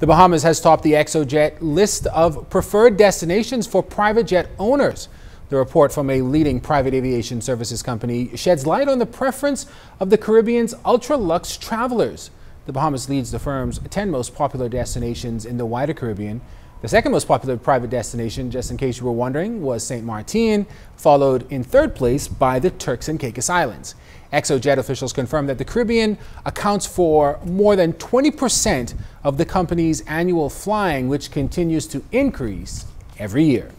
The Bahamas has topped the XOJet list of preferred destinations for private jet owners. The report from a leading private aviation services company sheds light on the preference of the Caribbean's ultra-luxe travelers. The Bahamas leads the firm's 10 most popular destinations in the wider Caribbean. The second most popular private destination, just in case you were wondering, was St. Martin, followed in third place by the Turks and Caicos Islands. XOJet officials confirmed that the Caribbean accounts for more than 20% of the company's annual flying, which continues to increase every year.